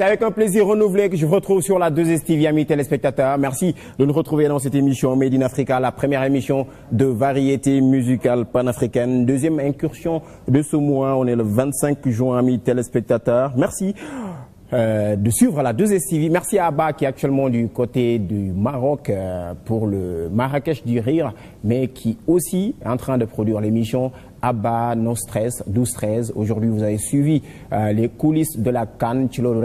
C'est avec un plaisir renouvelé que je vous retrouve sur la 2STV, amis téléspectateurs. Merci de nous retrouver dans cette émission Made in Africa, la première émission de variété musicale panafricaine. Deuxième incursion de ce mois, on est le 25 juin, amis téléspectateurs. Merci. Euh, de suivre la 2STV. Merci à Abba qui est actuellement du côté du Maroc euh, pour le Marrakech du Rire, mais qui aussi est en train de produire l'émission Abba No Stress 12-13 aujourd'hui vous avez suivi euh, les coulisses de la CAN ci loolu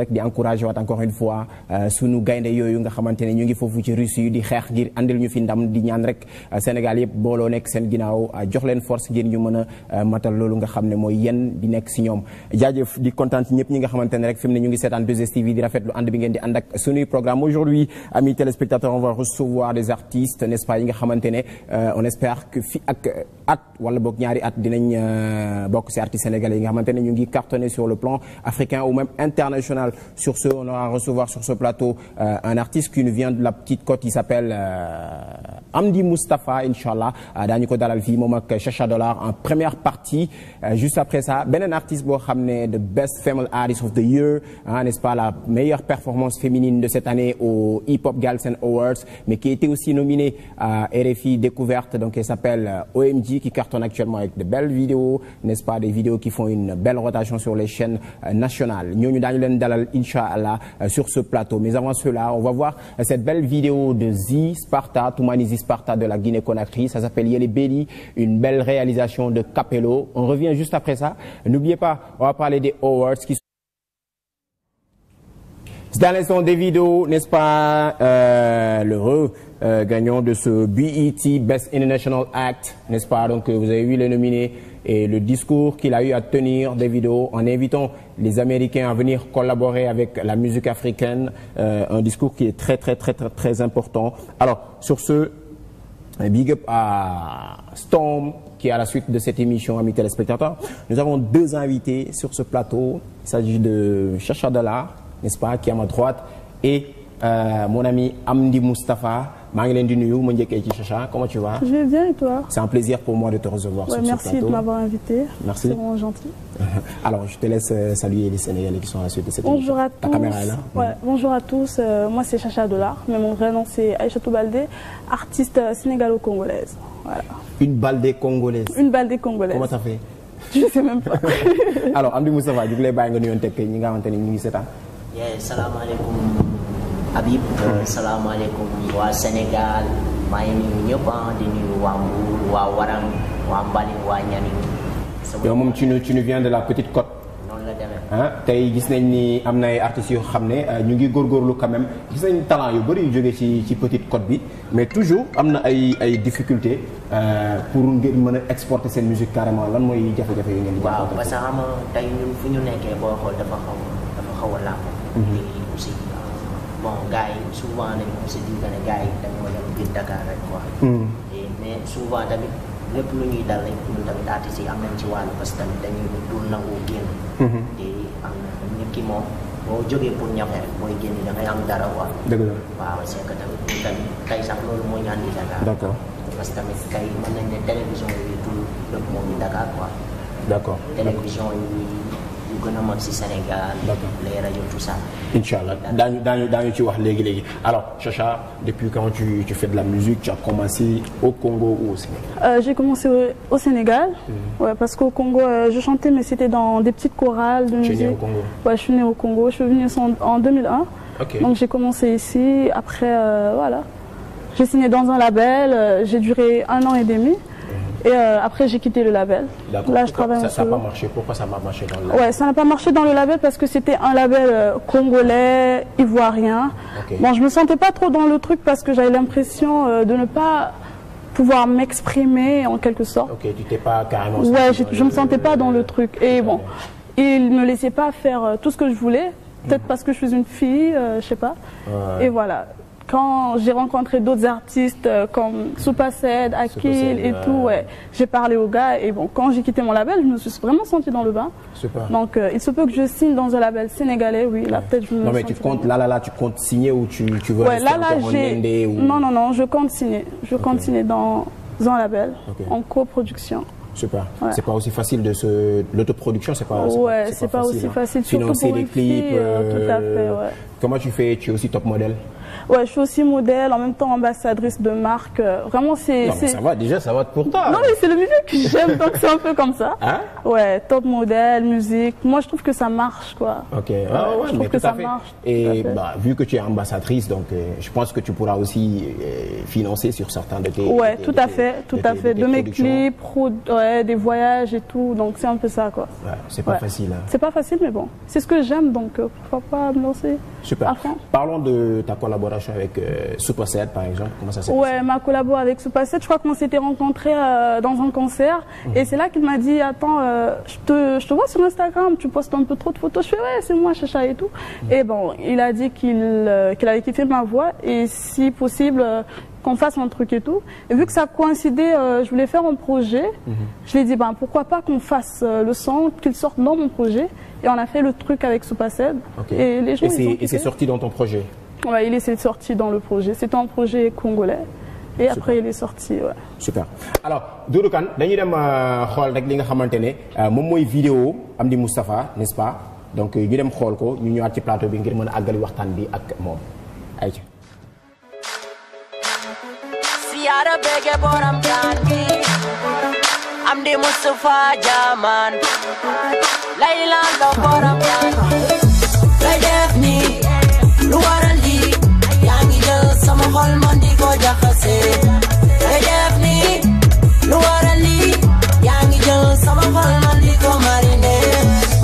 encore une fois euh, sunu gaynde yooyu nga xamante ne ñu ngi foofu ci Russie di xeex ngir andil ñu fi ndam di ñaan rek euh, Sénégal yëpp booloo nekk seen ginnaaw jox leen force ngir ñu mën a matal loolu nga xam ne mooy yen di nekk si ñoom. Jaajëf di kontaan ci ñëpp ñi nga xamante ne rek fi mu ne ñu ngi seetaan 2STV di rafetlu ànd bi ngeen di ànd ak sunuy programme. Aujourd'hui amis téléspectateurs on va recevoir des artistes ne on espère que dinañ bokk ci artistes sénégalais yi nga xamante ne ñu ngi cartonné sur le plan africain ou même international. Sur ce on aura à recevoir sur ce plateau euh, un artiste qui nous vient de la petite côte il s'appelle euh, Amdi Moustapha inchallah. Daañu ko dalal fii ak Chacha Dollar en première partie. Juste après ça beneen artiste boo xam ne the best female artist of the year hein, n'est-ce pas la meilleure performance féminine de cette année au Hip Hop Galsen Awards mais qui était aussi nominée à RFI Découverte. Donc elle s'appelle OMG qui cartonne actuellement avec de belles vidéos n'est-ce pas des vidéos qui font une belle rotation sur les chaînes nationales. Ñooñu daañu leen dalal inchallah sur ce plateau. Mais avant cela on va voir cette belle vidéo de Zi Sparta Toumani Zi Sparta de la Guinée-Conakry. Ça s'appelle Yele Belly une belle réalisation de Capello. On revient juste après ça. N'oubliez pas on va parler des awards des vidéos, n'est-ce pas, euh, l'heureux euh, gagnant de ce BET Best International Act, n'est-ce pas? Donc vous avez vu les nominés et le discours qu'il a eu à tenir des vidéos en invitant les Américains à venir collaborer avec la musique africaine, euh, un discours qui est très très très très très important. Alors sur ce, big up à Storm qui est à la suite de cette émission, amis téléspectateurs. Nous avons deux invités sur ce plateau. Il s'agit de Chacha Dollar n'est-ce pas qui est à ma droite et euh, mon ami Amdi Chacha comment tu vas? je vais bien et toi? c'est un plaisir pour moi de te recevoir. Ouais, sur merci ce plateau de m'avoir invité. Merci. c'est vraiment gentil. alors je te laisse euh, saluer les Sénégalais qui sont à la suite de cette bonjour à Ta tous caméra est là? ouais, bonjour à tous euh, moi c'est Chacha Dollar mais mon vrai nom c'est Aïchatou Baldé artiste sénégalo-congolaise voilà. une Baldé congolaise. une Baldé congolaise. comment ça fait? je sais même pas. alors Amdi ñu ngi lay bàyyi nga Yeah, salaamaaleykum Habib salaamaaleykum waa Sénégal maa ngi nuyu ñëpp di nuyu waa Mbour waa Warang waa Mbaling waa Nianing. yow moom de la petite côte. noonu la demee. ah tey gis nañ ni am na ay artistes yoo xam ne ñu ngi góorgóorlu quand même gis nañ talent yu bëri yu jógee ci ci petite côte bi mais toujours am na ay ay difficultés euh, pour ngeen mën a exporter seen musique carrément lan mooy jafe-jafe yi ngeen di. waaw parce que xam nga tey ñun fu ñu nekkee boo xool dafa xaw dafa xaw a làmb. Léegi aussi bon gars yi souvent dañu on se dit que ne gars yi dañoo dem biir Dakar rek quoi. Mais souvent tamit lépp lu ñuy dal rek ñun tamit artistes yi am nañ ci wàllu parce que tamit dañuy dul nangu génn. te am na nit ki moom boo jógee pour ñafe rek booy génn da ngay am dara quoi. dëgg la waaw c'est que tamit ñun tamit tey sax loolu moo ñu andi Dakar. d'accord parce que tamit tey mën nañ ne télévision yi tout lépp moo ngi Dakar quoi. d'accord télévision yi yu gën a mag ci Sénégal. D'accord. les rajo tout ça. Inch'Allah daañu daañu daañu ci wax léegi léegi alors Chacha depuis quand tu tu fais de la musique? Tu as commencé au Congo ou au Sénégal? Euh, j'ai commencé au, au Sénégal ouais, parce qu'au Congo euh, je chantais mais c'était dans des petites chorales de Tu es musique. né au Congo? Ouais, je suis née au Congo. Je suis venue en, en 2001. Ok. Donc j'ai commencé ici. Après, euh, voilà. J'ai signé dans un label. euh, j'ai duré un an et demi. Et euh, après, j'ai quitté le label. Là, je travaille ça n'a pas marché? Pourquoi ça n'a pas marché dans le. Ouais, ça n'a pas marché dans le label parce que c'était un label euh, congolais, ivoirien. Ok. Bon, je me sentais pas trop dans le truc parce que j'avais l'impression euh, de ne pas pouvoir m'exprimer en quelque sorte. ok tu t'es pas carrément. Ouais, je, je me sentais pas dans le truc. Et bon, Ouais. il me laissait pas faire tout ce que je voulais. Peut-être parce que je suis une fille, euh, je sais pas. Ouais. Et voilà. Quand j'ai rencontré d'autres artistes euh, comme Soupaced, Akil et tout, ouais, j'ai parlé aux gars. Et bon, quand j'ai quitté mon label, je me suis vraiment sentie dans le bain. Super. Donc, euh, il se peut que je signe dans un label sénégalais, oui. Là, peut-être je me Non mais tu comptes là là là tu comptes signer ou tu tu veux Ouais, là, là, en ou. Non, non, non, je compte signer. Je compte signer dans un label, en coproduction. Super. Ouais. C'est pas aussi facile de se l'autoproduction, c'est pas. Ouais, c'est pas aussi hein. facile, Financer une clips. euh, tout à fait, ouais. Comment tu fais? Tu es aussi top modèle. Ouais, je suis aussi modèle, en même temps ambassadrice de marque. Euh, Vraiment, c'est. Ça va déjà, ça va pour toi. Non, mais c'est le milieu que j'aime, donc c'est un peu comme ça. Hein? Ouais, top modèle, musique. Moi, je trouve que ça marche, quoi. Ok, ah, ouais, je trouve mais que tout ça fait. marche, Et bah, vu que tu es ambassadrice, donc euh, je pense que tu pourras aussi euh, financer sur certains de tes. Ouais, de tes- tout à fait, tout de à fait. De mes clips, ouais, des voyages et tout, donc c'est un peu ça, quoi. Ouais, c'est pas Ouais. facile. hein. C'est pas facile, mais bon, c'est ce que j'aime, donc euh, pourquoi pas me lancer Super. Parlons de ta collaboration avec euh, Super 7, par exemple. Comment ça s'est passé? Ouais, ma collabo avec Supacet, je crois qu'on s'était rencontrés euh, dans un concert Mhm. et c'est là qu'il m'a dit Attends, euh, je, te, je te vois sur Instagram, tu postes un peu trop de photos. Je fais Ouais, c'est moi, Chacha et tout. Mhm. Et bon, il a dit qu'il euh, qu'il avait kiffé ma voix et si possible, qu'on fasse un truc et tout. Et vu que ça coïncidait, euh, je voulais faire un projet. Mhm. Je lui ai dit ben, Pourquoi pas qu'on fasse euh, le son, qu'il sorte dans mon projet. Et on a fait le truc avec Supacet. Ok. Et les gens, Et c'est- sorti dans ton projet? Ouais, il est sorti dans le projet. C'était un projet congolais. Et après, il est sorti, ouais. super. Alors Doudou Kane dañuy dem euh, xool rek li nga xamante ne euh, moom mooy vidéo Amdy Moustapha n'est-ce pas? Donc euh, ñu dem xool ko ñu ñëwaat ci plateau bi ngir mën a àggali waxtaan bi ak moom. Ayca Siara bege boram kanki I'm the Mustafa Jaman Layla do boram kanki Lay def ni lu waral lu waral lii yaa ngi jël sama xol di ko marine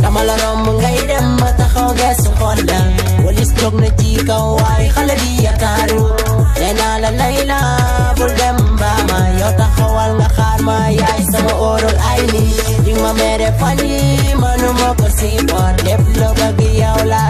dama la romb ngay dem ma taxaw gesu xol la walis jóg xale bi yakaaru nee naa la layla bul dem ba ma. Yow nga xaar ma yaay sama óorul ay ni di ma mere fan yi manuma ko si boor. Lépp loo bëgg yow la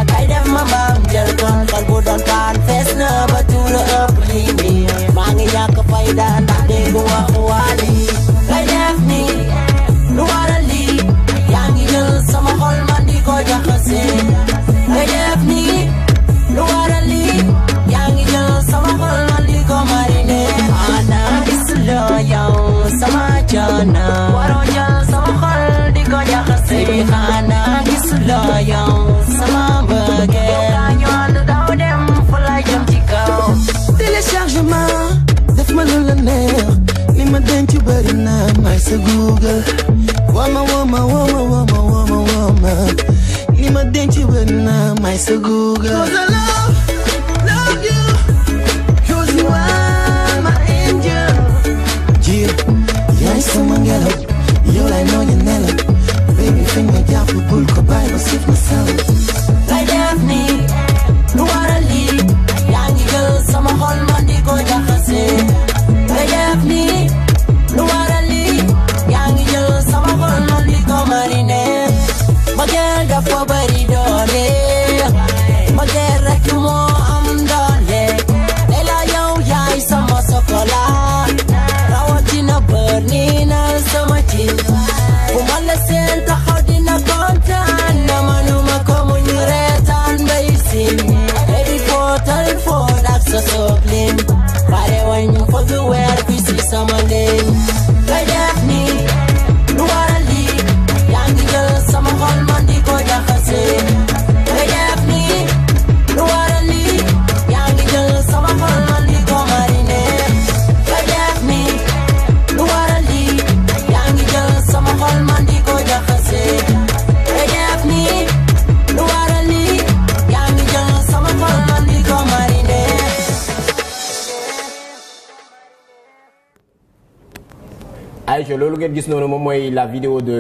loolu ngeen gis noonu moom mooy la vidéo de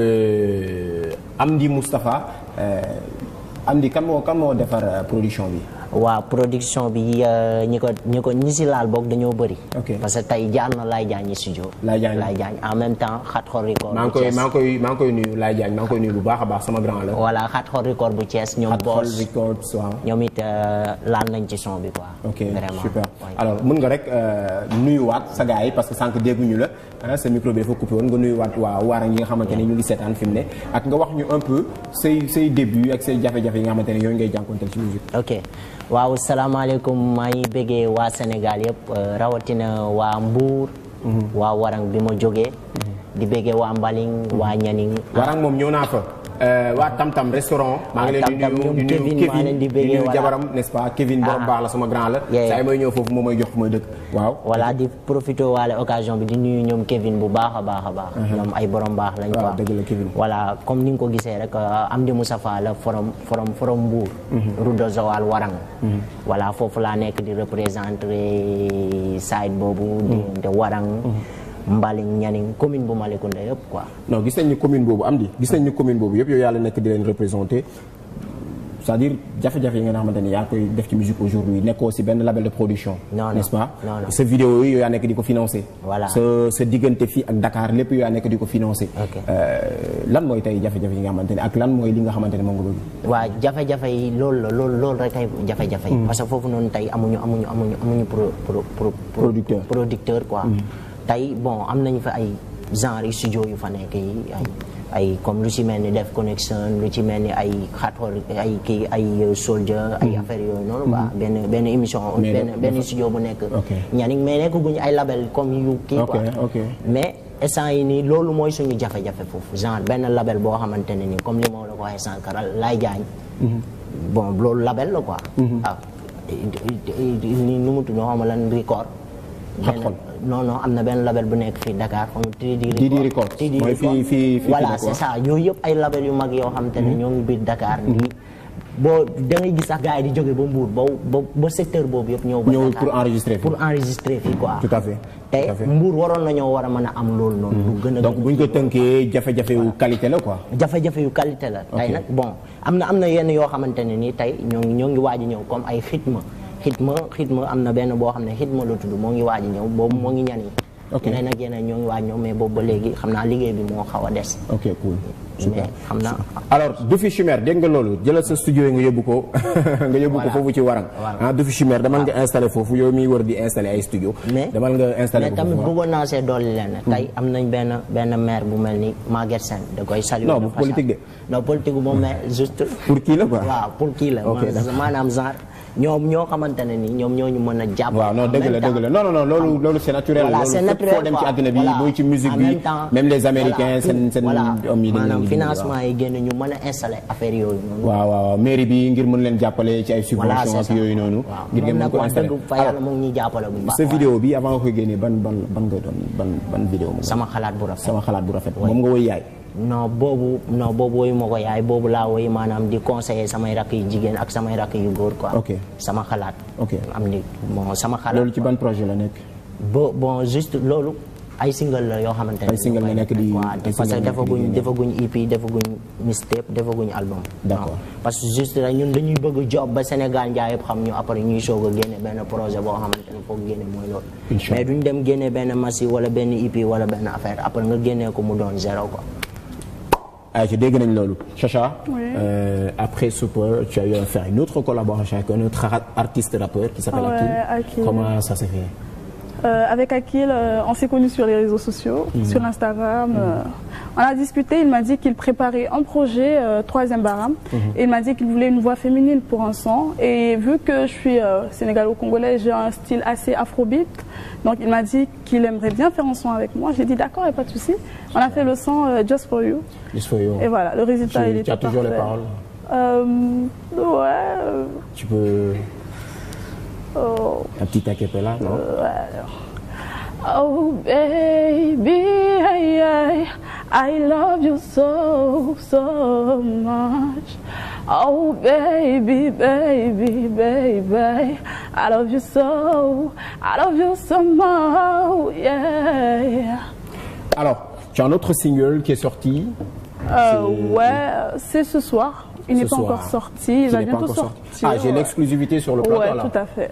Amdy Moustapha euh, Amdy kan moo kan moo defar euh, production bi? Waaw production bi euh, ñi ko ñi ko ñi si laal boog dañoo bëri. Ok. parce que tey jaar na Laye Diagne studio. Laye Diagne. En même temps Xat Xor record maa ngi koy maa ngi koy maa ngi koy nuyu Laye Diagne maa ngi koy nuyu bu baax a baax sama grand la voilà Xat Xor record bu Thiès ñoom Xat boss Records waaw ñoom it laal nañ ci son bi quoi. ok super. Alors mën nga rek euh, nuyuwaat sa gars yi parce que sànq dégguñu la. Ah, sa micro bi dafa coupé woon nga nuyuwaat waa waarang yi nga xamante ne ñu ngi seetaan fi mu ne. Ak nga wax ñu un peu say say début ak say jafe-jafe yi nga xamante ne yooyu ngay jànkonteel ci musique. Ok. Waaw salaamaaleykum. Maa ngi bëggee waa Sénégal yëpp euh, rawatina waa Mbour. waa Warang bi ma jógee. di bëggee waa Mbaling waa Ñaning warang moom ñëw naa fa. Waa Tam Tam restaurant. Maa ngi leen di nuyu di Kevin, jabaram n'est-ce pas? Kevin borom Ah. baax la sama grand la. Saa yi may ñëw foofu moom mooy jox may dëkk. Waaw. Voilà di profité waale occasion bi di nuyu ñoom Kevin bu baax a baax a baax. Ñoom ay borom baax lañ quoi. dëgg la Kevin. Voilà comme ni nga ko gisee rek am di Moustapha la forom forom forom Mbour. Route de Joal Warang. Voilà foofu laa nekk di représenter side boobu di Warang. Mbaling Ñaning commune bu Malicounda yëpp quoi. Non gis nañ ni commune boobu am di gis nañ ni commune boobu yëpp yow yàlla nekk di leen représenté c'est-à-dire jafe-jafe yi nga xamante ni yaa koy def ci musique aujourd'hui nekkoo si benn label de production Non, n'est-ce pas? sa vidéo yi yow yaa nekk di ko financé Voilà. sa sa diggante fii ak Dakar lépp yow yaa nekk di ko financé. Euh, lan mooy tey jafe-jafe yi nga xamante ne ak lan mooy li nga xamante ne moom nga bëgg? Waa jafe-jafe yi loolu la loolu loolu rek ay jafe-jafe yi. Parce que foofu noonu tey amuñu amuñu amuñu amuñu pro, pro, pro, pro- Producteur. producteur quoi. Tey bon am nañu fa ay genre studio yu fa nekk yi ay ay comme lu ci mel ni def connexion lu ci mel ni ay xatoor ay kii ay soldier ay affaire yooyu noonu quoi benn benn émission benn benn studio bu nekk. Ok. ñaani nekk nekkaguñu ay label comme yu kii quoi. mais essence yi nii loolu mooy suñu jafe-jafe foofu. Genre benn label boo xamante ne nii comme li ma la ko waxee sànq lay jaañ bon loolu label la quoi. Ah. Ni nu mu tudd xaw ma lan record. Xat xol. Non non am na benn label bu nekk fii Dakar xam nga Records. Mooy fii- fii- fii voilà c'est ça. Yooyu yëpp ay label yu mag yoo xamante ne ñoo ngi biir Dakar nii. Boo da ngay gis sax gars yi di jóge ba Mbour ba ba secteur boobu yëpp ñëw ba Ñëw pour enregistrer fii. pour enregistrer fii quoi. Tout à fait. te fait. Mbour waroon nañoo war a mën a am loolu noonu. Lu gën a donc bu ñu ko tënkee jafe-jafe yu qualité la quoi. Jafe-jafe yu qualité la. Tey nag bon am na am na yenn yoo xamante ne nii tey ñoo ngi ñoo ngi waaj a ñëw comme ay xitma xitma xitma am na benn boo xam ne xitma la tudd moo ngi waaj a ñëw boobu moo ngi ñani. Ok. yeneen ak yeneen ñoo ngi waaj ñëw mais boobu ba léegi xam naa liggéey bi moo xaw a des. Ok cool. Super. xam naa alors Dufi Chimère dégg nga loolu jëlal sa studio yi nga yóbbu ko nga yóbbu ko foofu ci Voilà. ah Dufi Chimère demal nga installé foofu yow miy war di installé ay studio. Mais demal nga installé mais tamit bëggoon naa see dolli leen tey am nañ benn benn maire bu mel ni Maguette Sène da koy saluer Non, bu politique de. non politique bu moom mais juste pour kii la quoi. waaw pour kii la. Ok, maanaam genre ñoom ñoo xamante ne ni ñoom ñoo ñu mën a jàpp. Waaw non dëgg la dëgg la. non non non loolu loolu c'est naturel. loolu c'est fépp naturel, foo dem ci àddina bi muy ci musique bi même les américains seen seen voilà. yi maanaam financement yi génn ñu mën a affaire yooyu noonu. waaw waaw mairie bi ngir mën leen jàppale ci ay subventions ak yooyu noonu ngir ngeen mën ko installé. fa yàlla mu ngi ñuy jàppale bu baax. sa vidéo bi avant nga koy génnee ban ban ban nga doon ban ban vidéo sama xalaat bu rafet. sama xalaat bu rafet. Moom nga woy yaay. Non boobu non boobu woyu ma ko yaay boobu laa woy maanaam di conseiller samay rakk yu jigéen ak samay rakk yu góor quoi. Ok. sama xalaat. Ok. am ni bon sama xalaat. loolu ci ban projet la nekk bo bon juste loolu ay single la yoo xamante ne. Ay single la nekk di- parce que defaguñ defaguñ EP defaguñ mixtape defaguñ album. D'accord. Parce que juste rek ñun dañuy bëgg job ba Sénégal njaay yëpp xam ñu après ñuy soog a génne benn projet boo xamante ne foog génne mooy loolu. Mais duñ dem génne benn massi wala benn EP wala benn affaire après nga génnee ko mu doon zéro quoi. Ah je Chacha Oui. euh, après Super tu as eu à faire une autre collaboration avec un autre ar- artiste rappeur qui s'appelle Ouais, Akil. Akil. comment ça s'est fait? Euh, avec Akil, euh, on s'est connus sur les réseaux sociaux, sur Instagram. euh, on a discuté, il m'a dit qu'il préparait un projet, troisième baram, et il m'a dit qu'il voulait une voix féminine pour un son. Et vu que je suis sénégalo-congolais, j'ai un style assez afrobeat, donc il m'a dit qu'il aimerait bien faire un son avec moi. J'ai dit d'accord, pas de souci. On a fait le son Just for You, Just for you. et voilà, le résultat il était tu as toujours les paroles ouais. tu peux oh. un petit acapella non? Oh baby, I, I, I love you so, so much. Oh baby, baby, baby, I love you so, I love you so much, yeah. alors tu as un autre single qui est sorti Euh, C'est- ouais, c'est ce soir. Il n'est pas soir. encore sorti, il va bientôt sortir. ah j'ai l'exclusivité sur le plateau Ouais, là tout à fait.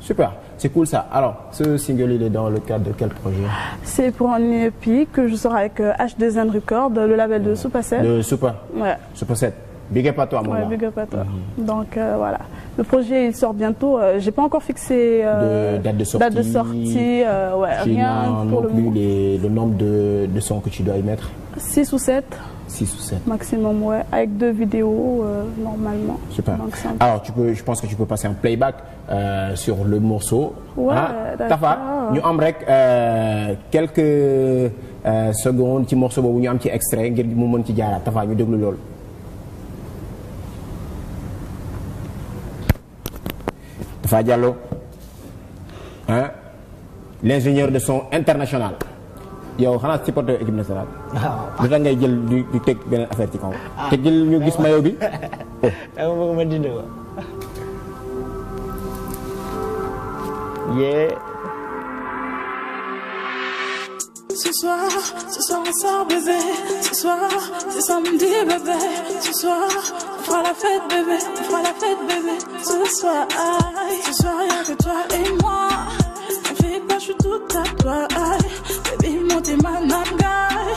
super c'est cool ça alors ce single il est dans le cadre de quel projet? C'est pour un EP que je sors avec euh, H2N Records, le label de Soupacel. de Super? Ouais. Super 7 big up à toi mon Ouais, big up à toi. Donc euh, voilà. Le projet il sort bientôt. Euh, J'ai pas encore fixé euh, De date de sortie. date de sortie, euh, ouais, rien n'as pour non le plus les- le nombre de, de sons que tu dois y mettre 6 ou 7 6 ou 7 maximum, ouais, avec deux vidéos euh, normalement. Super. Donc, un- Alors, tu peux, je pense que tu peux passer un playback euh, sur le morceau. Ouais, Ah, d'accord. Am rek euh, quelques euh, secondes ci morceau boobu ñu am ci extrait ngir mu mën ci jaaraat Tafa ñu déglu loolu. Tafa Diallo ah l'ingénieur de son international yow xanaa supporter équipe nationale. waaw lu tax ngay jël di di teg beneen affaire ci kaw. te jël ñu gis maillot bi. dama bëgg ma dindi ko yee Ce soir, ce soir on sort bébé. Ce soir, c'est samedi bébé. Ce soir, on fera la fête bébé. On fera la fête bébé. Ce soir, aïe. Ce soir y'a que toi et moi. Ne fais pas, je suis toute à toi. Aïe. Baby, montez ma nagaille.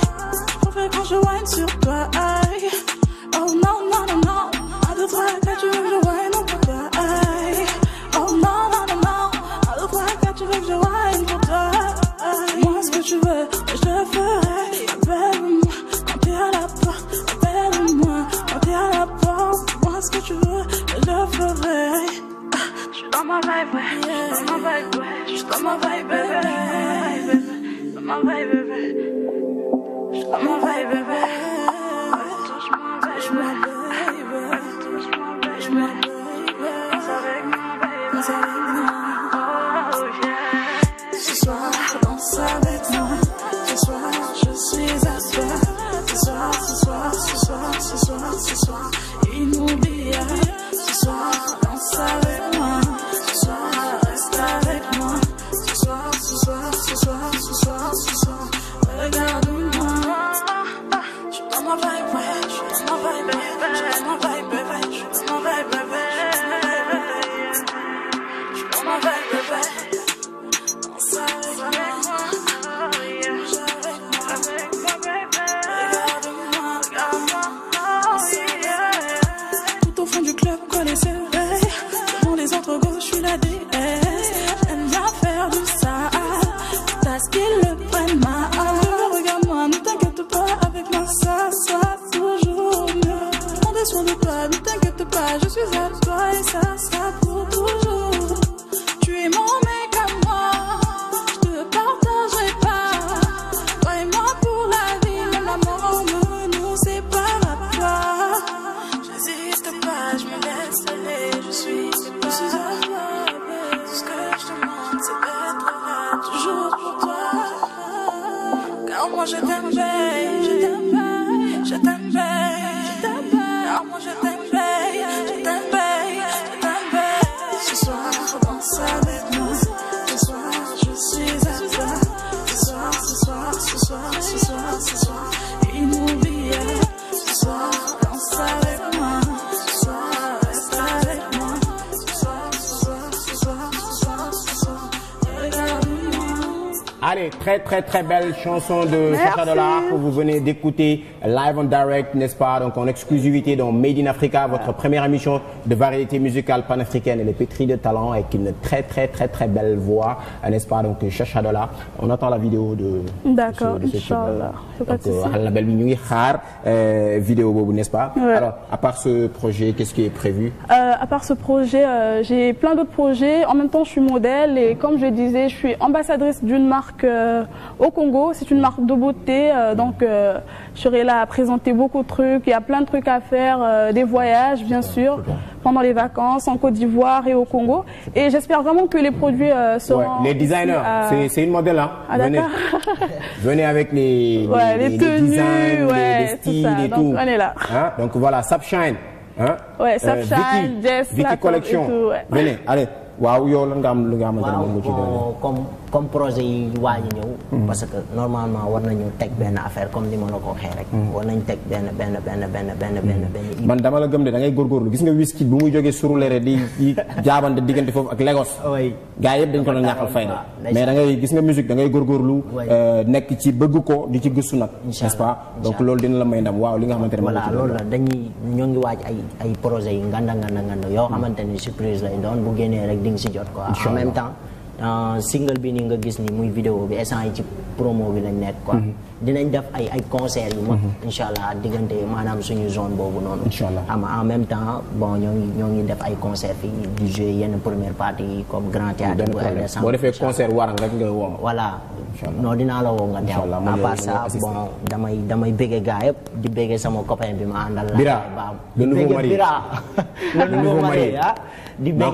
On fait quand je whine sur toi. Aïe. Oh non, non, non, non. Un, deux, trois, quatre, tu veux que je whine pour toi. Aïe. Oh non, non, non, non. Un, deux, trois, quatre, tu veux que je whine pour toi. Aïe. Moi, ce que tu veux, je le ferai. Appelle-moi quand t'es à la porte. Appelle-moi quand t'es à la porte. Moi, ce que tu veux, je le ferai. Je suis dans ma vibe, ouais. Je suis dans ma vibe, ouais. Je suis dans ma vibe, bébé. Dans ma vibe, bébé. Je suis dans ma vibe, bébé. Touche-moi, touche-moi, baby. Car moi je Allez, très très très belle chanson de. Chacha Dollar que vous venez d'écouter live en direct, n'est-ce pas? Donc en exclusivité dans Made in Africa, votre première émission de variété musicale panafricaine. Elle est pétrie de talent avec une très très très très belle voix, n'est-ce pas? Donc Chacha Dollar. On attend la vidéo de. D'accord, Inch'Allah. Y a pas de donc, souci. Al Label bi ñu ngi xaar euh, vidéo n'est-ce pas? Ouais. Alors, à part ce projet, qu'est-ce qui est prévu? Euh, à part ce projet, euh, j'ai plein d'autres projets. En même temps, je suis modèle et comme je disais, je suis ambassadrice d'une marque euh, au Congo. C'est une marque de beauté, euh, donc euh, je serai là à présenter beaucoup de trucs. Il y a plein de trucs à faire, euh, des voyages bien sûr, pendant les vacances en Côte d'Ivoire et au Congo. Et j'espère vraiment que les produits euh, seront. Ouais, Les designers, c'est- une modèle, hein Ah, venez, avec les, Ouais, les tenues, designs, les- ouais, les, tout styles ça. et Donc, tout. on est là. Hein donc voilà, Sapshine. Hein Ouais, Sapshine, Vicky, Jess, Vicky Latom Collection. et tout, ouais. Venez, allez. waaw yow lan nga am lu nga xamante ne waaw moom nga ci doon. bon comme comme projet yi waaj a ñëw. parce que normalement war nañu teg benn affaire comme ni ma la ko waxee rek. war nañ teg benn benn benn benn benn benn benn. man dama la gëm de da ngay góorgóorlu gis nga whisky bu muy jógee surulere di di jaabante diggante foofu ak Lagos. Oui. gaa yëpp dañ ko doon ñàkkal fayda waaw, mais da ngay gis nga musique da ngay góorgóorlu. Oui. euh, nekk ci bëgg ko di ci gëstu nag. Incha n'est-ce pas donc loolu dina la may ndam waaw li nga xamante ne moom voilà loolu la dañuy ñoo ngi waaj ay ay projets yi nganda nganda nganda yoo xamante ni surprise lay doon bu génnee rek di nga si jot quoi. en même temps single bi ni nga gis ni muy vidéo bi instant yi ci bi lañ nekk. Dinañ def ay ay concert yu mag incha allah diggante maanaam suñu zone boobu noonu. Nga en même temps bon ñoo ngi ñoo ngi def ay concert fii di jouer yenn première partie yi comme grand théâtre bu RDS boo defee concert warang rek nga woo ma. voilà. Non dinaa la woo nga teew à part ça bon damay damay gaa yëpp di bëgge sama copain bi ma àndal la. Baam di marié. Bira. Le nouveau marié. ah. Di maay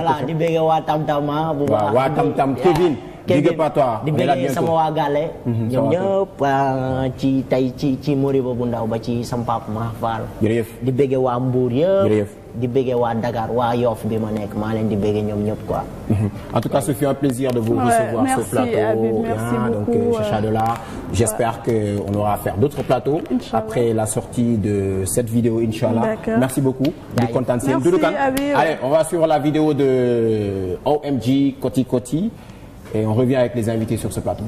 voilà di bëgge waa Tam Tam ah bu waa Tam Tam, Kevin, big up à toi, di on est là bëgge bientôt. sama waa Gale ñoom ça va, ñëpp ci tey ci ci Moribo bu ndaw ba ci sama papa Ma Fall jërëjëf di bëgge waa Mbour Jërëjëf. yëpp di bëgge waa Dakar waa Yoff bi ma nekk maa leen di bëgge ñoom ñëpp quoi. En tout cas, ce fut un plaisir de vous Ouais, recevoir merci, ce plateau. Donc, beaucoup, euh, euh, Chacha. J'espère qu'on aura à faire d'autres plateaux Inch'Allah. après la sortie de cette vidéo, Inch'Allah. Merci beaucoup. Doudou Kane. Allez, on va sur la vidéo de OMG Koti Koti et on revient avec les invités sur ce plateau.